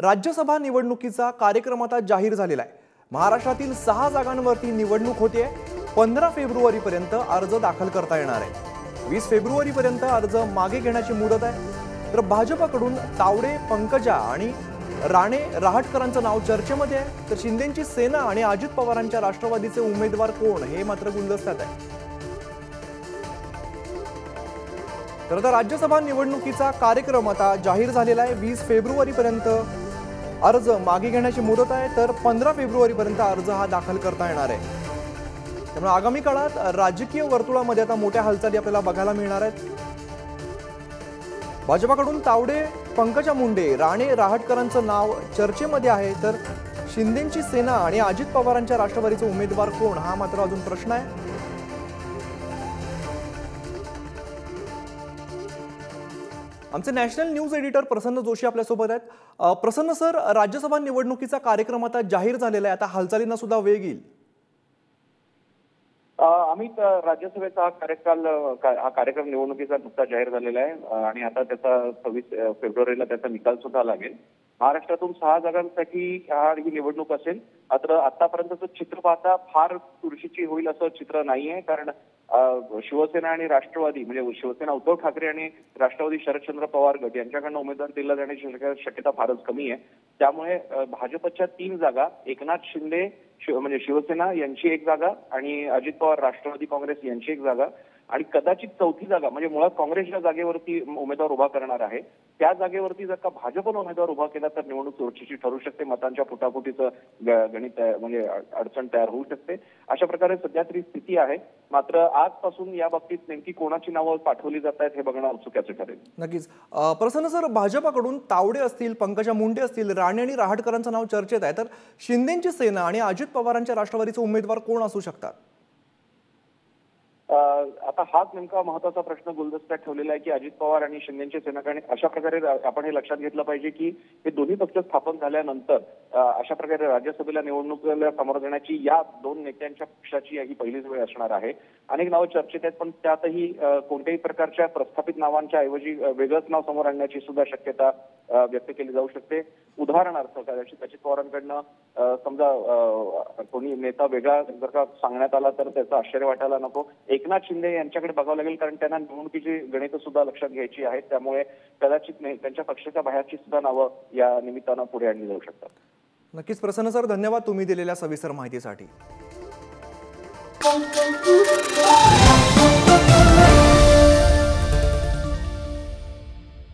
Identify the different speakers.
Speaker 1: राज्यसभा निवडणुकीचा कार्यक्रम आता जाहीर झालेला आहे. महाराष्ट्रातील सहा जागांवरती निवडणूक होते. पंधरा फेब्रुवारीपर्यंत अर्ज दाखल करता येणार आहे. वीस फेब्रुवारीपर्यंत अर्ज मागे घेण्याची मुदत आहे. तर भाजपकडून तावडे पंकजा आणि राणे रहाटकरांचं नाव चर्चेमध्ये आहे. तर शिंदेची सेना आणि अजित पवारांच्या राष्ट्रवादीचे उमेदवार कोण हे मात्र गुलदस्त्यात आहे. तर आता राज्यसभा निवडणुकीचा कार्यक्रम आता जाहीर झालेला आहे. वीस फेब्रुवारीपर्यंत अर्ज मागे घेण्याची मुदत आहे तर पंधरा फेब्रुवारीपर्यंत अर्ज हा दाखल करता येणार आहे. त्यामुळे आगामी काळात राजकीय वर्तुळामध्ये आता मोठ्या हालचाली आपल्याला बघायला मिळणार आहेत. भाजपाकडून तावडे पंकजा मुंडे राणे राहटकरांचं नाव चर्चेमध्ये आहे तर शिंदेची सेना आणि अजित पवारांच्या राष्ट्रवादीचे उमेदवार कोण? हा मात्र अजून प्रश्न आहे. आमचे national news editor Prasanna Joshi आपल्यासोबत आहेत. प्रसन्न सर राज्यसभा निवडणुकीचा कार्यक्रम आता जाहीर झालेला आहे. आता हालचालींना सुद्धा वेग येईल.
Speaker 2: अमित राज्यसभेचा हा कार्यकाल हा कार्यक्रम निवडणुकीचा नुकता जाहीर झालेला आहे. आणि आता त्याचा सव्वीस फेब्रुवारीला त्याचा निकाल सुद्धा लागेल. महाराष्ट्रातून सहा जागांसाठी ही निवडणूक असेल. मात्र आतापर्यंतचं चित्र पाहता फार चुरशीची होईल असं चित्र नाहीये. कारण शिवसेना आणि राष्ट्रवादी म्हणजे शिवसेना उद्धव ठाकरे आणि राष्ट्रवादी शरदचंद्र पवार गट यांच्याकडनं उमेदवार दिला जाण्याची शक्यता फारच कमी आहे. त्यामुळे भाजपच्या तीन जागा एकनाथ शिंदे शिव- म्हणजे शिवसेना यांची एक जागा आणि अजित पवार राष्ट्रवादी काँग्रेस यांची एक जागा. आणि कदाचित चौथी जागा म्हणजे मुळात काँग्रेसच्या जागेवरती उमेदवार उभा करणार आहे त्या जागेवरती जर का भाजपनं उमेदवार उभा केला तर निवडणूक चोरशीची ठरू शकते. मतांच्या फुटाफुटीचं गणित म्हणजे अडचण तयार होऊ शकते. अशा प्रकारे सध्या तरी स्थिती आहे. मात्र आजपासून या बाबतीत नेमकी कोणाची नावं पाठवली जात आहेत हे बघणं उत्सुक्याचं ठरेल.
Speaker 1: नक्कीच. प्रसन्न सर भाजपाकडून तावडे असतील पंकजा मुंडे असतील राणे आणि रहाटकरांचं नाव चर्चेत आहे. तर शिंदेची सेना आणि अजित पवारांच्या राष्ट्रवादीचे उमेदवार कोण असू शकतात?
Speaker 2: आता हाच नेमका महत्त्वाचा प्रश्न गुलदस्त्यात ठेवलेला आहे की अजित पवार आणि शिंदेचे आणि अशा प्रकारे आपण हे लक्षात घेतलं पाहिजे की हे दोन्ही पक्ष स्थापन झाल्यानंतर अशा प्रकारे राज्यसभेला निवडणुकीला सामोरं जाण्याची या दोन नेत्यांच्या पक्षाची ही पहिलीच वेळ असणार आहे. अनेक नावं चर्चेत आहेत पण त्यातही कोणत्याही प्रकारच्या प्रस्थापित नावांच्या ऐवजी वेगळंच नाव समोर आणण्याची सुद्धा शक्यता व्यक्त केली जाऊ शकते. उदाहरणार्थ कदाचित अजित पवारांकडनं समजा कोणी नेता वेगळा जर का सांगण्यात आला तर त्याचं आश्चर्य वाटायला नको. एकनाथ शिंदे यांच्याकडे बघावं लागेल कारण त्यांना निवडणुकीची गणित सुद्धा लक्षात घ्यायची आहेत त्यामुळे कदाचित नाही त्यांच्या पक्षाच्या बाहेरची सुद्धा नावं या निमित्तानं पुढे आणली जाऊ शकतात
Speaker 1: नक्कीच प्रसन्न सर धन्यवाद तुम्ही दिलेल्या सविस्तर माहितीसाठी
Speaker 3: Thank you.